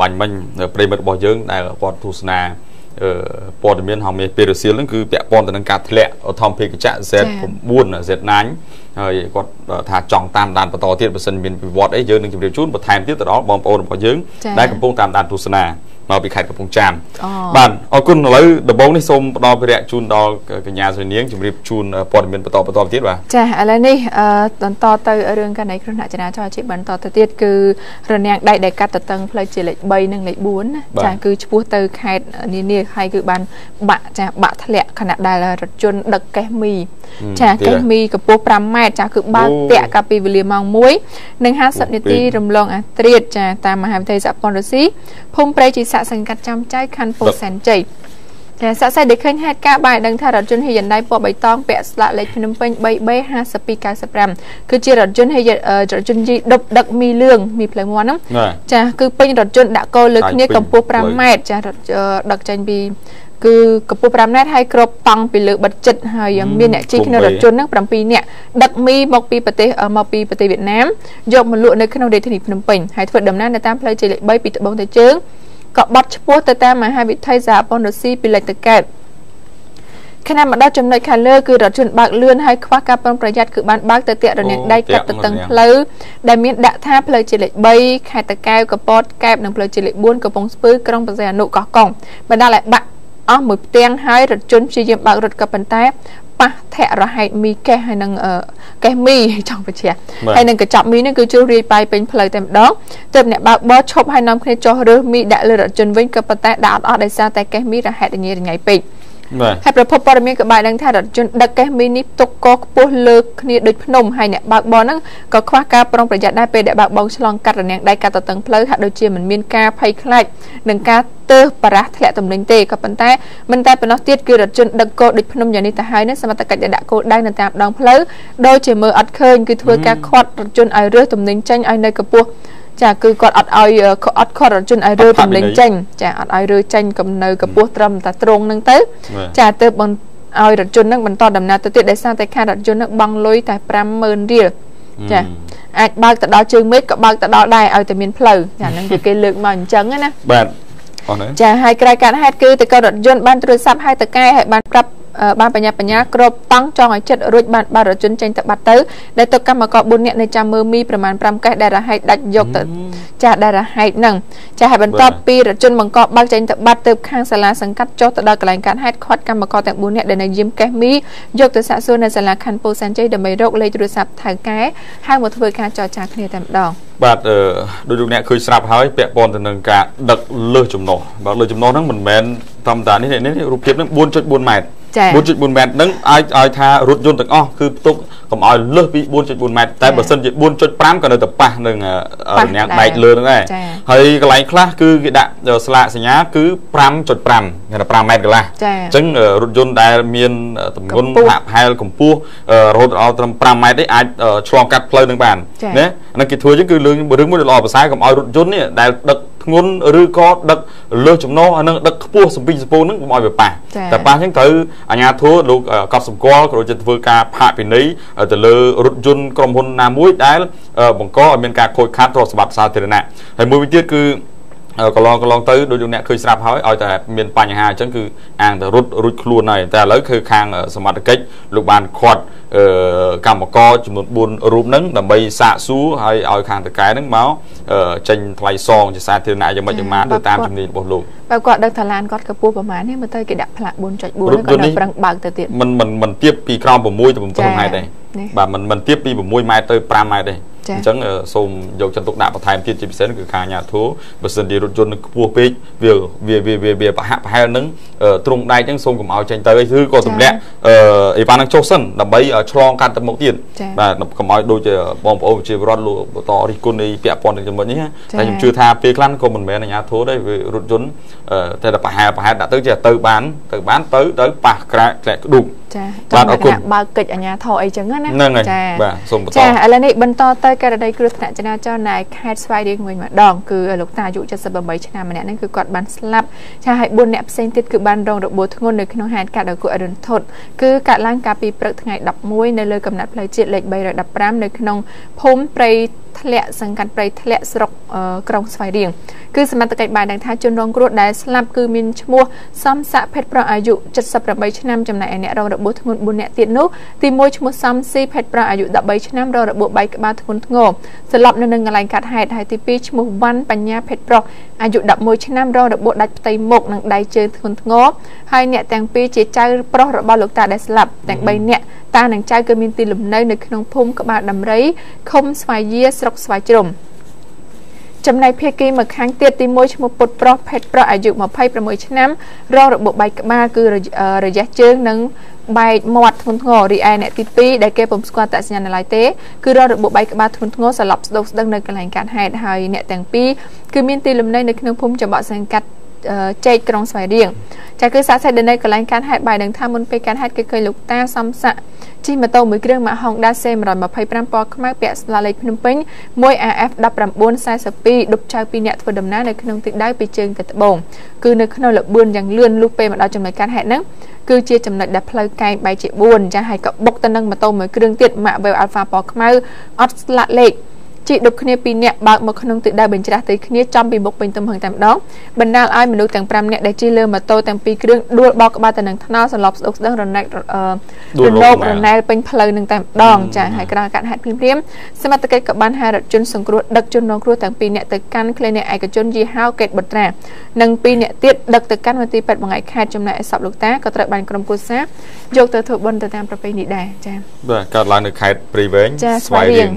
បាញ់មិញប្រិមិត្តរបស់យើងដែលគាត់ទស្សនាព័ត៌មានហៅមានពេលរសៀលហ្នឹងគឺពាក់ព័ន្ធទៅនឹងការធ្លាក់ធម្មភេកចៈ Z9 Z9 ហើយគាត់ថាចង់តាមដានបន្តទៀតបើសិនមានវិវត្តអីយើងនឹងជម្រាបជូនបន្ថែមទៀតទៅដល់បងប្អូនរបស់យើងដែលកំពុងតាមដានទស្សនា មកពីខេត្តកំពង់ចាមបាទអរគុណឥឡូវដំបូងនេះសូមផ្ដល់ភារៈជូនដល់កញ្ញាសុនាងជម្រាបជូនព័ត៌មានបន្តបន្តទៀតបាទចាឥឡូវនេះបន្តទៅរឿងកណ្ដីគ្រោះថ្នាក់ចរាចរណ៍ជាបន្តទៅទៀតគឺរនាំងដៃដែលកាត់ទៅតឹងផ្លូវជាលេខ3និងលេខ4ណាចាគឺឆ្ពោះទៅខេត្តនានាហើយគឺបានបាក់ចាបាក់ធ្លាក់ខណៈដែលរថយន្តដឹកកេះមីចាកេះមីកម្ពស់5ម៉ែត្រចាគឺបើកតាក់កាលពីវេលាម៉ោង1និង50នាទីរំលងអាត្រៀតចាតាមមហាវិទ្យាល័យសហព័ន្ធរុស្ស៊ីភូមិព្រៃជីសាក់សង្កាត់ចាំចៃខណ្ឌពោធិ៍សែនជ័យចាស័ក្តិសិទ្ធិដែលឃើញហេតុការណ៍បានដឹងថារថយន្តហេយណ្ដៃពណ៌បៃតងពាក់ស្លាកលេខភ្នំពេញ 3B5295 គឺជារថយន្តហេយរថយន្តយីដប់ដឹកមីលឿងមីផ្លូវមាន់ហ្នឹងចាគឺពេញរថយន្តដាក់កោលើគ្នាកម្ពស់5ម៉ែត្រចាដឹកចេញពីគឺកម្ពស់5ម៉ែត្រហើយគ្របតង់ពីលើបិទចិត្តហើយមានអ្នកជិះក្នុងរថយន្តហ្នឹង7នាក់ដឹកមីមកពីប្រទេសមកពីប្រទេសវៀតណាមយកមកលក់នៅក្នុងរាជធានីភ្នំពេញហើយធ្វើដំណើរនៅតាមផ្លូវជ័យលេខ3ពីត្បូងទៅជើង ក៏បត់ឈ្មោះទៅតាមមហាវិថីសហព័ន្ធរុស្ស៊ីពីលិចទៅកើតខណៈមកដល់ចំណុចខាងលើគឺរថយន្តបើកលឿនហើយខ្វះការប្រុងប្រយ័ត្នគឺបានបើកទៅតាក់រនាំងដៃកាត់ទៅតឹងផ្លូវដែលមានដាក់ថាផ្លូវជាលេខ3ខេត្តតាកែវកពតកែបនិងផ្លូវជាលេខ4កំពង់ស្ពឺក្រុងបរសៃអនុកោះកុងបណ្ដាលឲ្យបាក់ អស់មួយផ្ទាំងហើយរថយន្តព្យាយាមបើករថក៏ប៉ុន្តែប៉ះធាក់រហែកមីកេះហើយនឹងកេះមីចង់បញ្ជាក់ហើយនឹងកញ្ចប់មីនេះគឺជ្រុះរាយប៉ាយពេញផ្លូវតែម្ដងទើបអ្នកបើកបរឈប់ហើយនាំគ្នាចុះរើសមីដាក់លើរថយន្តវិញក៏ប៉ុន្តែដាក់អត់អស់ដោយសារតែកេះមីរហែករញ៉េរញ៉ៃពេក ហើយប្រភពព័ត៌មានក៏បានដឹងថារថយន្តដឹកកេះមីនេះទុកកខ្ពស់លើគ្នាដូចភ្នំហើយអ្នកបើកបរហ្នឹងក៏ខ្វះការប្រុងប្រយ័ត្នដែរពេលដែលបើកបរឆ្លងកាត់រនាំងដៃកាត់ទៅតឹងផ្លូវហាក់ដូចជាមិនមានការភ័យខ្លាចនឹងការទើសបារះធ្លាក់ទំនិញទេក៏ប៉ុន្តែមិនតែប៉ុណ្ណោះទៀតគឺរថយន្តដឹកគោដូចភ្នំយ៉ាងនេះទៅហើយនឹងសមត្ថកិច្ចដែលដាក់គោដៅនៅតាមដងផ្លូវដូចជាមើលអត់ឃើញគឺធ្វើការខាត់រថយន្តឲ្យរើសទំនិញចេញឲ្យនៅកម្ពស់ ចាគឺគាត់អត់ឲ្យអត់ខត់រថយន្តឲ្យរើទំនិញចេញចាអត់ឲ្យរើចេញកំនៅកម្ពស់ត្រឹមតែត្រង់ហ្នឹងទៅ ចាទៅឲ្យរថយន្តហ្នឹងបន្តដំណើរទៅទៀតដោយសារតែខាងរថយន្តហ្នឹងបង់លុយតែ50000រៀលចាអាចបើកទៅដល់ជើងមេឃក៏បើកទៅដល់ដែរឲ្យតែមានផ្លូវចាហ្នឹងគឺគេលើកមកអញ្ចឹងណាបាទអរចាហើយក្រោយការហេតុគឺតកោរថយន្តបានទូរស័ព្ទហៅតកែហើយបានប្រាប់ បានបញ្ញាបញ្ញាគ្របតង់ចង់ឲ្យចិត្តរួចបានបារជនចេញទៅបាត់ទៅដែលទៅកម្មករ4នាក់នៅចាំមើលមីប្រមាណ5កេះដែលរហែកដាច់យកទៅចាស់ដែលរហែកហ្នឹងចាស់ហើយបន្ទាប់ពីរជនបង្កបើកចេញទៅបាត់ទៅខាងសាលាសង្កាត់ចុះទៅដល់កន្លែងកាត់ហេតុខាត់កម្មករទាំង4នាក់ដែលនៅយាមកេះមីយកទៅសាកសួរនៅសាលាខណ្ឌពោធិ៍សែនជ័យដើម្បីរកលេខទូរស័ព្ទថៅកែហើយមកធ្វើការចរចាគ្នាតែម្ដងបាទអឺដូចលោកអ្នកឃើញស្រាប់ហើយពាក់ព័ន្ធទៅនឹងការដឹកលើសចំណុះបាទលើសចំណុះហ្នឹងមិនមែនធម្មតានេះនេះរូបភាពហ្នឹង4.4ម៉ែត្រ 4.4ម៉ែត្រហ្នឹងអាចឲ្យថារថយន្តទាំងអស់គឺផ្ទុកកុំឲ្យលើសពី4.4ម៉ែត្រតែបើសិនជា4.5ក៏នៅតែប៉ះនឹងរនាំងដែកលើហ្នឹងដែរហើយកន្លែងខ្លះគឺគេដាក់ស្លាកសញ្ញាគឺ5.5គេថា5ម៉ែត្រកន្លះអញ្ចឹងរថយន្តដែលមានទម្ងន់ហាក់ផែលកម្ពស់រហូតដល់ត្រឹម5ម៉ែត្រនេះអាចឆ្លងកាត់ផ្លូវនឹងបានណាហ្នឹងគេធ្វើអញ្ចឹងគឺរឿងរឿងមួយល្អប្រសើរកុំឲ្យរថយន្តនេះដែលដឹក ធ្ងន់ឬក៏ដឹកលើសចំណោអានឹងដឹកខ្ពស់សំពីសំពូនឹងកុំឲ្យវាប៉ះតែប៉ះអញ្ចឹងត្រូវអាជ្ញាធរលោកកត់សម្គាល់ក៏จะធ្វើការផាកពិន័យទៅលើរថយន្តក្រុមហ៊ុនណាមួយដែលបង្កឲ្យមានការខូចខាតទ្រព្យសម្បត្តិសាធារណៈហើយមួយវិញទៀតគឺ កន្លងកន្លងទៅដូចលោកអ្នកឃើញស្រាប់ហើយឲ្យតែមានបញ្ហាអញ្ចឹងគឺអាងតែរត់រួចខ្លួនហើយតែឥឡូវគឺខាងសមត្ថកិច្ចលោកបានខាត់កម្មករចំនួន4រូបហ្នឹងដើម្បីសាកសួរហើយឲ្យខាងតកែហ្នឹងមកចេញថ្លៃសងជាសាធារណៈយ៉ាងម៉េចយ៉ាងម៉ានទៅតាមជំនាញរបស់លោកបើគាត់ដឹងថាឡានគាត់កម្ពស់ប្រហែលនេះមើលទៅគេដាក់ផ្លាក4.4ហ្នឹងគាត់នៅប្រឹងបើកទៅទៀតមិនមិនមិនទៀបពីក្រោម6ទៅ7ម៉ែត្រទេ បាទមិនមិនទៀបពី6ម៉ែត្រទៅ5ម៉ែត្រទេអញ្ចឹងសូមយកចិត្តទុកដាក់បន្ថែមទៀតជាពិសេសគឺខាងអាជ្ញាធរបើសិនជារថយន្តនឹងខ្ពស់ពេកវាវាវាវាប្រហាក់ប្រហែលនឹងទ្រង់ដែកហ្នឹងសូមកុំឲ្យចេញទៅឬក៏ទម្លាក់អីវ៉ាន់ហ្នឹងចុះសិនដើម្បីឆ្លងកាត់ទៅមុខទៀតបាទកុំឲ្យដូចជាបងប្អូនប្រជាពលរដ្ឋលោកបន្តរិះគន់នៃពាក់ព័ន្ធនឹងចំណុចនេះតែខ្ញុំជឿថាពេលខ្លះក៏មិនមែនអាជ្ញាធរដែររថយន្តតែប្រហែលប្រហែលដាក់ទៅជាទៅបានទៅបានទៅទៅប៉ះក្រាក់ក្លែកក្ដុក ចាបាទអរគុណបើកិច្ចអាជ្ញាធរអីចឹងណាហ្នឹងហើយចាបាទសូមបន្តចាឥឡូវនេះបន្តទៅករណីគ្រោះថ្នាក់ចរាចរណ៍នៅខេត្តស្វាយរៀងវិញម្ដងគឺលោកតាអាយុ78ឆ្នាំម្នាក់ហ្នឹងគឺគាត់បានស្លាប់ចាហើយ4អ្នកផ្សេងទៀតគឺបានរងរបួសធ្ងន់នៅក្នុងហេតុការណ៍ដ៏គួរឲ្យរន្ធត់គឺកាលឡើងកាលពីព្រឹកថ្ងៃ11នៅលើកំណត់ផ្លូវជាតិលេខ315នៅក្នុងភូមិព្រៃ ធ្លាក់សង្កាត់ព្រៃធ្លាក់ស្រុកក្រុងស្វាយរៀងគឺសមត្ថកិច្ចបានដឹងថាជនរងគ្រោះដែលស្លាប់គឺមានឈ្មោះសំសាក់ភេទប្រុសអាយុ78ឆ្នាំចំណែកឯអ្នករងរបួសធ្ងន់4នាក់ទៀតនោះទី1ឈ្មោះសំស៊ីភេទប្រុសអាយុ13ឆ្នាំរងរបួសបែកក្បាលធ្ងន់ធ្ងរស្លាប់នៅនឹងកន្លែងកាត់ហេតុហើយទី2ឈ្មោះវ៉ាន់បញ្ញាភេទប្រុសអាយុ11ឆ្នាំរងរបួសដាច់ផ្ទៃមុខនិងដៃជើងធ្ងន់ធ្ងរហើយអ្នកទាំងពីរជាចៅប្រុសរបស់លោកតាដែលស្លាប់ទាំង3នាក់តានិងចៅគឺមានទីលំនៅនៅក្នុងភូមិក្បាលដំរីឃុំស្វាយយាស្រុកស្វាយជ្រុំចំណែកភាគីមួយខាងទៀតទី1ឈ្មោះពុតប្រុសភេទប្រុសអាយុ26ឆ្នាំរងរបបបែកក្បាលគឺរយៈជើងនិងបែកមាត់ធ្ងន់ធ្ងររីឯអ្នកទី2ដែលគេពុំស្គាល់តសញ្ញាណឡើយទេគឺរងរបបបែកក្បាលធ្ងន់ធ្ងរសន្លប់ស្ដុកស្ដឹងនៅកន្លែងកាត់ហេតុហើយអ្នកទាំងពីរគឺមានទីលំនៅនៅក្នុងភូមិចំបក់សង្កាត់ ជែកក្រុងស្វាយរៀងចាគឺសាកសែនៅកន្លែងកាន់ហេតុបាយដឹងថាមុនពេលកាន់ហេតុគេឃើញលោកតាសំស័កជិះម៉ូតូមួយគ្រឿងម៉ាក Honda C125 ពណ៌ខ្មៅពាក់ស្លាលេខភ្នំពេញ 1AF 1942ដុបចៅពីរនាក់ធ្វើដំណើរនៅក្នុងទិសដៅពីជើងទៅត្បូងគឺនៅក្នុងលបឿនយ៉ាងលឿនលុះពេលមកដល់ចំណុចកាន់ហេតុហ្នឹងគឺជាចំណុចដែលផ្លូវកែងបែកជា4ចាហើយក៏បុកទៅនឹងម៉ូតូមួយគ្រឿងទៀតម៉ាក Wave Alpha ពណ៌ខ្មៅអត់ស្លាកលេខ ជិះដប់គ្នាពីរនាក់បើកមកក្នុងទិសដៅបញ្ច្រាស់ទៅគ្នាចំពីមុខពេញទំហឹងតែម្ដងបណ្ដាលឲ្យមនុស្សទាំង5នាក់ដែលជិះលើម៉ូតូទាំងពីរគ្រឿងដួលបោកក្បាលទៅនឹងថ្នល់សន្លប់ស្ដុកស្ដឹងរណែករណោករណែលពេញផ្លូវនឹងតែម្ដងចាហើយក្រោយកាត់ហេតុភ្លាមភ្លាមសមត្ថកិច្ចក៏បានហៅរថយន្តសង្គ្រោះដឹកជនរងគ្រោះទាំងពីរនាក់ទៅកាន់គ្លីនិកឯកជនយីហៅកេតបុត្រានិងពីរនាក់ទៀតដឹកទៅកាន់មន្ទីរពេទ្យបង្ងាយខេត្តចំណែកឯសពលោកតាក៏ត្រូវបានក្រុមគូសាយកទៅធ្វើបុណ្យទៅតាមប្រពៃណីដែរចា៎បាទកើតឡើងនៅខេត្តព្រៃវែងស្វាយរៀង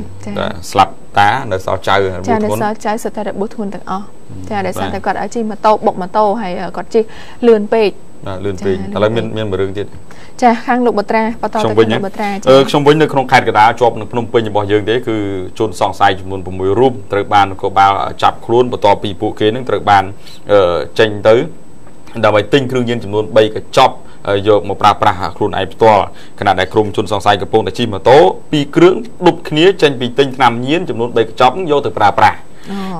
ស្លាប់ តានៅសល់ចៅរបួសធ្ងន់ចានៅសល់ចៅសុទ្ធតែរបួសធ្ងន់ទាំងអស់ចាដោយសារតែគាត់ឲ្យជិះម៉ូតូបុកម៉ូតូហើយគាត់ជិះលឿនពេកបាទលឿនពេកឥឡូវមានមានមួយរឿងទៀតចាខាងលោកបត្រាបន្តទៅខាងលោកបត្រាចាអឺខ្ញុំវិញនៅក្នុងខេត្តកណ្ដាលជាប់នៅភ្នំពេញរបស់យើងទេគឺជនសង្ស័យចំនួន6រូបត្រូវបាននគរបាលចាប់ខ្លួនបន្ទាប់ពីពួកគេនឹងត្រូវបានចេញទៅដើម្បីទិញគ្រឿងញៀនចំនួន3កញ្ចប់ យកមកប្រើប្រាស់ខ្លួនឯងផ្ទាល់ខណៈដែលក្រុមជនសង្ស័យកំពុងតែជិះម៉ូតូពីរគ្រឿងដុបគ្នាចេញពីទិញថ្នាំញៀនចំនួន3កញ្ចប់យកទៅប្រើប្រាស់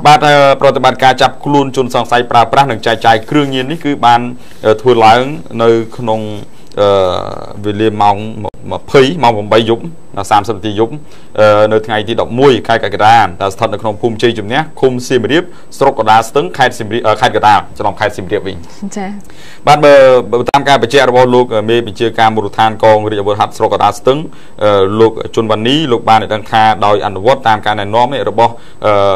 បាទប្រតិបត្តិការចាប់ខ្លួនជនសង្ស័យប្រើប្រាស់និងចែកចាយគ្រឿងញៀននេះគឺបានធ្វើឡើងនៅក្នុង វេលាម៉ោង20ម៉ោង8យប់30នាទីយប់នៅថ្ងៃទី11ខែកក្កដាដែលស្ថិតនៅក្នុងភូមិជ័យជំនះឃុំសៀមរាបស្រុកកដាស្ទឹងខេត្តសៀមរាបខេត្តកដាច្រឡំខេត្តសៀមរាបវិញចា៎បាទបើតាមការបញ្ជាក់របស់លោកមេបញ្ជាការមូលដ្ឋានកងរាជអាវុធហត្ថស្រុកកដាស្ទឹងលោកជុនវ៉ានីលោកបានដឹងថាដោយអនុវត្តតាមការណែនាំរបស់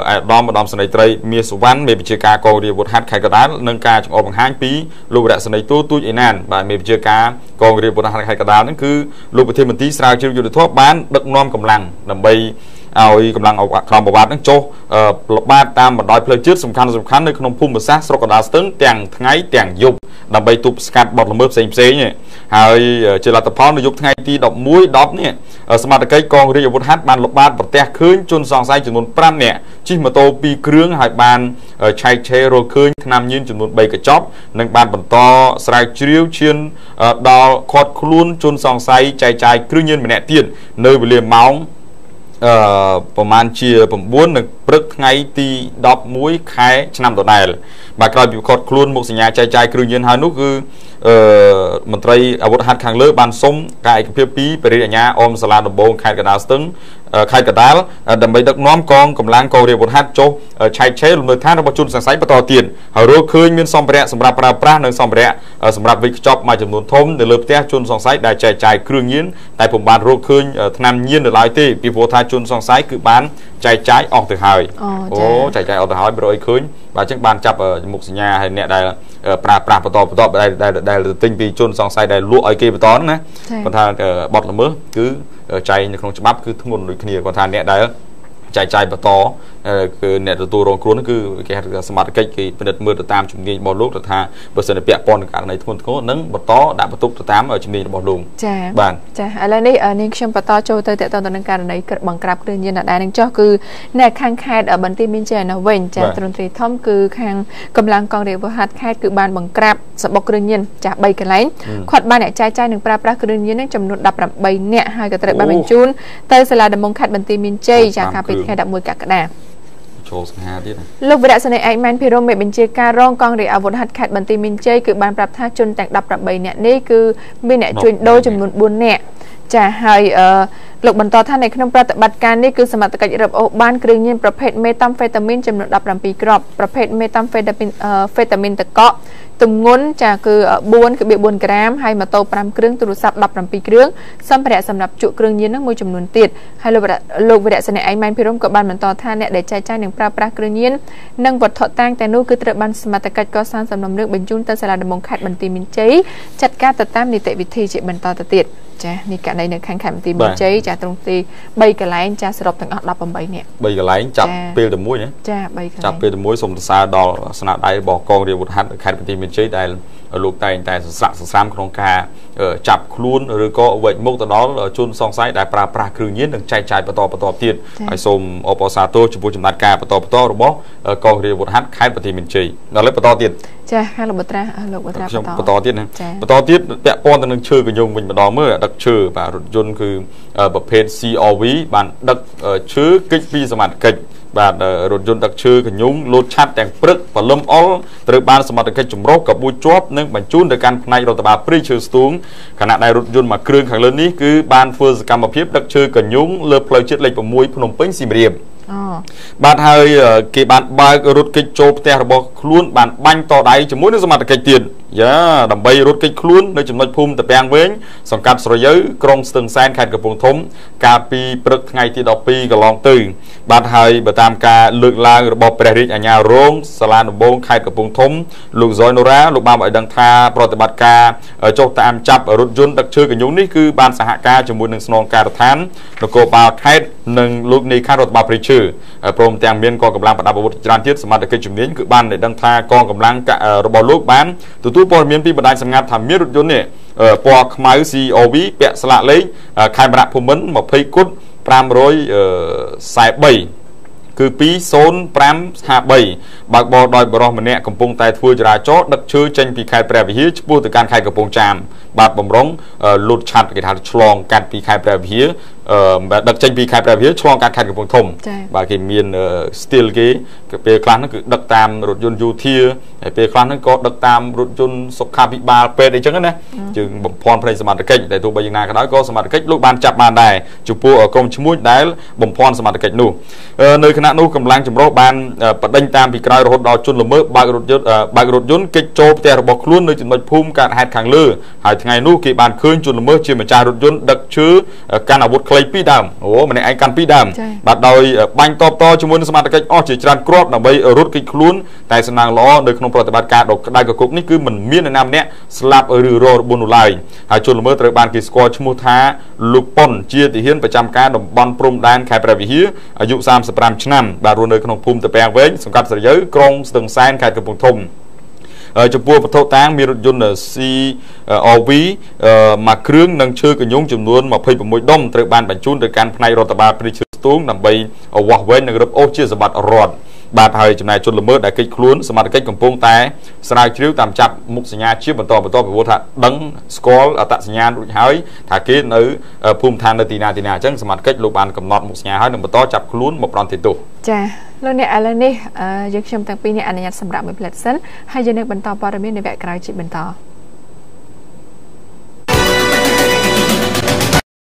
អាដាមឧត្តមសេនីយ៍ត្រីមាសសុវណ្ណមេបញ្ជាការកងរាជអាវុធហត្ថខេត្តកដានិងការចង្អុលបង្ហាញពីលោករស្មីទូទូចអេណានបាទមេបញ្ជាការ កងរាជអាវុធហត្ថខេត្តកដាហ្នឹងគឺលោកប្រធានមន្ត្រីស្រាវជ្រាវយុទ្ធធម៌បានដឹកនាំកម្លាំងដើម្បី ឲ្យកម្លាំងក្រមប្រវត្តិនឹងចុះល្បាតតាមបណ្ដោយផ្លូវជាតិសំខាន់សំខាន់នៅក្នុងភូមិសាស្ត្រស្រុកកណ្ដាលស្ទឹងទាំងថ្ងៃទាំងយប់ដើម្បីទប់ស្កាត់បទល្មើសផ្សេងផ្សេងហើយជាលទ្ធផលនៅយប់ថ្ងៃទី11 10នេះសមត្ថកិច្ចកងរាជអាវុធហត្ថបានល្បាតប្រទះឃើញជនសង្ស័យចំនួន5នាក់ជិះម៉ូតូ2គ្រឿងហើយបានឆែកឆេររកឃើញថ្នាំញៀនចំនួន3កញ្ចប់និងបានបន្តស្រាវជ្រាវឈានដល់ខាត់ខ្លួនជនសង្ស័យចែកចាយគ្រឿងញៀនម្នាក់ទៀតនៅវេលាម៉ោង អឺប្រហែលជា9នៅព្រឹកថ្ងៃទី11ខែឆ្នាំដដែលបាទក្រោយពីខត់ខ្លួនមុខសញ្ញាចែកចាយគ្រឿងញៀនហើយនោះគឺអឺមន្ត្រីអាវុធហត្ថខាងលើបានសុំការឯកភាពពីព្រះរាជអាជ្ញាអមសាលាដំបងខេត្តកណ្ដាលស្ទឹងខេត្តកណ្ដាលដើម្បីដឹកនាំកងកម្លាំងកងរាជអាវុធហត្ថចុះឆែកឆេរលំនៅឋានរបស់ជនសង្ស័យបន្តទៀតហើយរកឃើញមានសម្ភារៈសម្រាប់ប្រើប្រាស់និងសម្ភារៈសម្រាប់វិខ្ចប់មួយចំនួនធំនៅលើផ្ទះជនសង្ស័យដែលចែកចាយគ្រឿងញៀនតែពុំបានរកឃើញថ្នាំញៀននៅឡើយទេពីព្រោះថាជនសង្ស័យគឺបាន ចែកចាយអស់ទៅហើយអូចែកចាយអស់ទៅហើយប្រយឃើញបាទអញ្ចឹងបានចាប់មុខសញ្ញាហើយអ្នកដែលប្រើប្រាស់បន្តបន្តដែលដែលទិញពីជនសង្ស័យដែលលក់ឲ្យគេបន្តហ្នឹងណាគាត់ថាបត់ល្មើសគឺចែងនៅក្នុងច្បាប់គឺធ្ងន់ដូចគ្នាគាត់ថាអ្នកដែលចែកចាយបន្ត គឺអ្នកទទួលរងគ្រោះនោះគឺគេហៅថាសមត្ថកិច្ចគេពិនិត្យមើលទៅតាមជំនាញរបស់លោកទៅថាបើសិនជាពាក់ព័ន្ធនឹងករណីធ្ងន់ធ្ងរនឹងបន្តដាក់បន្ទុកទៅតាមជំនាញរបស់លោកចា៎បាទចា៎ឥឡូវនេះនាងខ្ញុំបន្តចូលទៅតទៅទៅនឹងករណីបង្ក្រាបគ្រឿងញៀនដដែលនឹងចុះគឺនៅខាងខេត្តបន្ទាយមានជ័យនៅវិញចា៎ទ្រង់ទ្រីធំគឺខាងកម្លាំងកងរាជវហាត់ខេត្តគឺបានបង្ក្រាបសបុកគ្រឿងញៀនចាស់3កន្លែងគាត់បានអ្នកចាយចាយនឹងប្រើប្រាស់គ្រឿងញៀននឹងចំនួន18នាក់ហើយក៏ត្រូវបានបញ្ជូនទៅសាលាដំបងខេត្តបន្ទាយមានជ័យចាកាលពីថ្ងៃ11កក្កដាឈ ចូលសង្ហាទៀតលោកវិរៈសេនីឯកម៉ែនភិរមមេបញ្ជាការរងកងរាជអាវុធហត្ថខេត្តបន្ទាយមានជ័យគឺបានប្រាប់ថាជនទាំង18នាក់នេះគឺមានអ្នកជួញដូរចំនួន4នាក់ចាហើយអឺលោកបន្តថានៅក្នុងប្រតិបត្តិការនេះគឺសមត្ថកិច្ចរឹបអូសបានគ្រឿងញៀនប្រភេទមេតាំហ្វេតាមីនចំនួន17គ្រាប់ប្រភេទមេតាំហ្វេតាមីនហ្វេតាមីនតកក ទម្ងន់ចាគឺ4.4ក្រាមហើយម៉ូតូ5គ្រឿងទូរស័ព្ទ17គ្រឿងសម្ភារៈសម្រាប់ជក់គ្រឿងញៀននោះមួយចំនួនទៀតហើយលោកលោកវិរៈសេនីអៃម៉ែនភិរមក៏បានបន្តថាអ្នកដែលចែកចាយនិងប្រើប្រាស់គ្រឿងញៀននិងវត្ថុតាងតែនោះគឺត្រូវបានសមត្ថកិច្ចកសាងសំណុំរឿងបញ្ជូនទៅសាលាដំបងខេត្តបន្ទាយមានជ័យចាត់ការទៅតាមនីតិវិធីជាបន្តទៅទៀត ចានេះករណីនៅខាងខេត្តបន្ទាយមានជ័យចាត្រង់ទី3កន្លែងចាសរុបទាំងអស់18នាក់3កន្លែងចាប់ពេលតែមួយណាចា3កន្លែងចាប់ពេលតែមួយសូមសរសើរដល់ស្នាដៃរបស់កងរាជអាវុធហត្ថខេត្តបន្ទាយមានជ័យដែល លោកតែងតែសស្រាក់សស្រាមក្នុងការចាប់ខ្លួនឬក៏វេចមុខទៅដល់ជនសង្ស័យដែលប្រើប្រាស់គ្រឿងញៀននិងចែកចាយបន្តបន្តទៀតហើយសូមអបអរសាទរចំពោះចំណាត់ការបន្តបន្តរបស់កងរាជអាវុធហត្ថខេត្តបន្ទាយមានជ័យដល់ឥឡូវបន្តទៀតចាខាងលោកបត្រាលោកបត្រាខ្ញុំបន្តទៀតណាបន្តទៀតពាក់ព័ន្ធទៅនឹងឈើកញ្ញុងវិញម្ដងមើលដឹកឈើបាទរថយន្តគឺប្រភេទ CRV បានដឹកឈើកិច្ចពីសមត្ថកិច្ច បាទរថយន្តដឹកឈើកញ្ញុងលោតឆាត់ទាំងព្រឹកបលឹមអុលត្រូវបានសមត្ថកិច្ចចម្រុះកបួចជាប់និងបញ្ជូនទៅកាន់ផ្នែករដ្ឋបាលព្រៃឈើស្ទូងខណៈដែលរថយន្តមួយគ្រឿងខាងលើនេះគឺបានធ្វើសកម្មភាពដឹកឈើកញ្ញុងលើផ្លូវជាតិលេខ6ភ្នំពេញសៀមរាប បាទហើយគេបានបើករត់គេចចូលផ្ទះរបស់ខ្លួនបានបាញ់តដៃជាមួយនឹងសមត្ថកិច្ចទៀតយ៉ាដើម្បីរត់គេចខ្លួននៅចំណុចភូមិតាពាំងវែងសង្កាត់ស្រយៅក្រុងស្ទឹងសែនខេត្តកំពង់ធំ កាលពីព្រឹកថ្ងៃទី12កន្លងទៅ បាទហើយបើតាមការលើកឡើងរបស់ព្រះរាជអាជ្ញារងសាលាដំបងខេត្តកំពង់ធំលោកဇော်នូរ៉ាលោកបានឲ្យដឹងថាប្រតិបត្តិការចុះតាមចាប់រថយន្តដឹកឈើកញ្ញុងនេះគឺបានសហការជាមួយនឹងស្នងការដ្ឋាននគរបាលខេត្តនិងលោកនៃខេត្តរដ្ឋបាលព្រៃឈើព្រមទាំងមានកងកម្លាំងប្រដាប់អាវុធច្រើនទៀតសមត្ថកិច្ចជំនាញគឺបានដឹងថាកងកម្លាំងរបស់លោកបានទទួលព័ត៌មានពីបណ្ដាញសម្ងាត់ថាមានរថយន្តនេះពណ៌ខ្មៅ COV ពាក់ស្លាកលេខខេមរៈភូមិន្ទ20គុត543គឺ20553បើកបរដោយបរិសម្នាក់កំពុងតែធ្វើចរាចរណ៍ដឹកឈើចេញពីខេត្តព្រះវិហារឆ្ពោះទៅកាន់ខេត្តកំពង់ចាមបាទបំរុងលុតឆាត់គេថាឆ្លងកាត់ពីខេត្តព្រះវិហារដឹកចេញពីខេត្តព្រះវិហារឆ្លងកាត់ខេត្តកំពង់ធំបាទគេមាន steel គេពេលខ្លះហ្នឹងគឺដឹកតាមរថយន្តយោធាហើយពេលខ្លះហ្នឹងក៏ដឹកតាមរថយន្តសុខាភិបាលពេទ្យអីចឹងណាជើងបំភ័ន្តផ្នែកសមត្ថកិច្ចតែទោះបីយ៉ាងណាក៏ដោយក៏សមត្ថកិច្ចលោកបានចាប់បានដែរចំពោះក្រុមឈ្មួញដែលបំភ័ន្តសមត្ថកិច្ចនោះនៅខណៈនោះកម្លាំងចម្រុះបានបដិញតាមពីក្រោយរហូតដល់ជនល្មើសបើករថយន្តបើករថយន្តគេចចូលផ្ទះរបស់ខ្លួននៅចំណុចភូមិកើតហេតុខាងលើហើយថ្ងៃនោះគេបានឃើញជនល្មើសជាម្ចាស់រថយន្តដឹកឈើកាន់អាវុធខ្លីពីរដើមអូម្នាក់ឯងកាន់ពីរដើមបាទដោយបាញ់តបតជាមួយនឹងសមត្ថកិច្ចអស់ជាច្រើនគ្រាប់ដើម្បីរត់គេចខ្លួនតែសំណាងល្អនៅក្នុងប្រតិបត្តិការដ៏ក្តៅកគុកនេះគឺមិនមាននរណាម្នាក់ស្លាប់ឬរងរបួសនោះឡើយហើយជនល្មើសត្រូវបានគេស្គាល់ឈ្មោះថាលោកប៉ុនជាទាហានប្រចាំការតំបន់ព្រំដែនខេត្តព្រះវិហារអាយុ35ឆ្នាំបាទរស់នៅក្នុងភូមិតាពាំងវែងសង្កាត់ស្រយៅក្រុងស្ទឹងសែនខេត្តកំពង់ធំ ចំពោះវត្ថុតាងមានរថយន្ត CRV មួយគ្រឿងនិងឈើកញ្ញុងចំនួន26ដុំត្រូវបានបញ្ជូនទៅកាន់ផ្នែករដ្ឋបាលព្រៃឈើស្ទូងដើម្បីវាស់វែងនិងរឹបអូសជាសម្បត្តិរដ្ឋ បាទហើយចំណាយជនល្មើសដែលកិច្ចខ្លួនសមត្ថកិច្ចកំពុងតែស្រាវជ្រាវតាមចាប់មុខសញ្ញាជាបន្តបន្តពីព្រោះថាដឹងស្គាល់អត្តសញ្ញាណរួចហើយថាគេនៅភូមិឋាននៅទីណាទីណាអញ្ចឹងសមត្ថកិច្ចលោកបានកំណត់មុខសញ្ញាហើយនឹងបន្តចាប់ខ្លួនមកប្រន្ទាទោសចាលោកអ្នកឥឡូវនេះយើងខ្ញុំទាំងពីរនេះអនុញ្ញាតសម្រាប់មួយផ្លែសិនហើយយើងនឹងបន្តព័ត៌មាននៅវគ្គក្រោយជាបន្ត